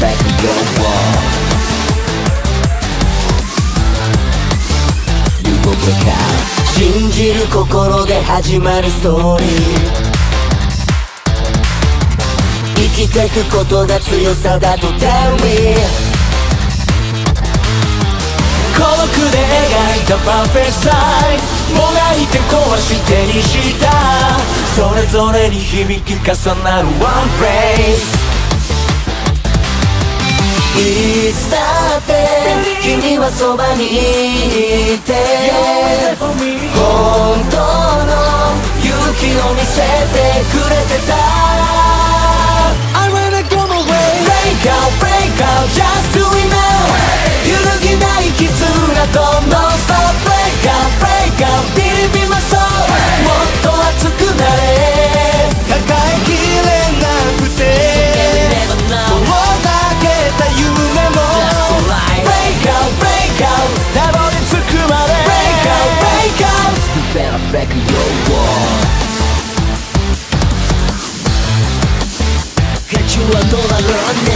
back your wall You will break 信じる心で始まるストーリー。生きてくことが強さだと Tell me 孤独で描いたパーフェクトサイもがいて壊してにした。それぞれに響き重なるワンプレイスいつだって君はそばにいて。本当の勇気を見せてくれてたはどうなる now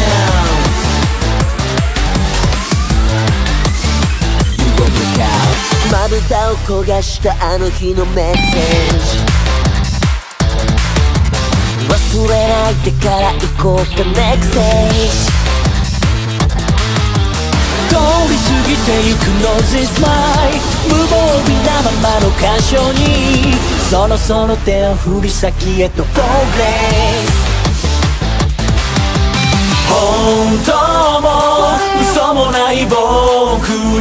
You gon' break out まぶたを焦がしたあの日のメッセージ。忘れないでから行こうか next stage 通り過ぎてゆくノーズスマイ無防備なままの干渉に。そのその手を振り先へとプロ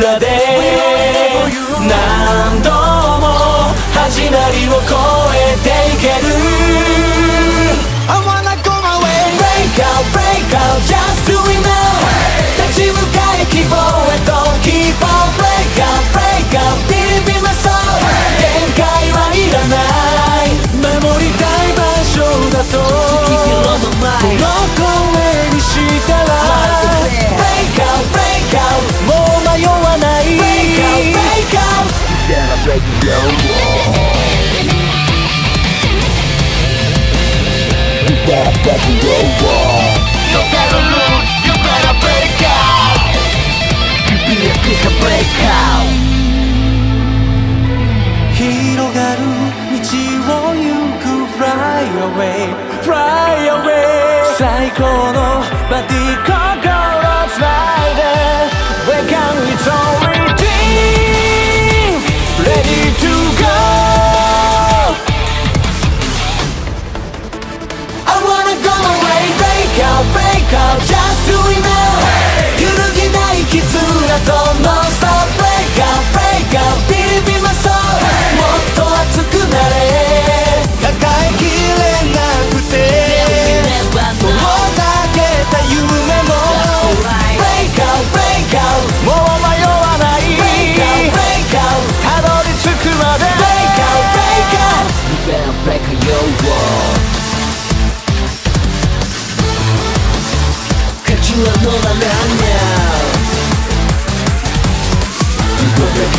裏で何度も始まりを超えていける You better break your wall You better look, you better break out You better pick a break out 広がる道を行く Fly away, fly away 最高のバディ心つない break out, break out! Just to imagine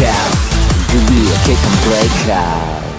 out You be a kick and break out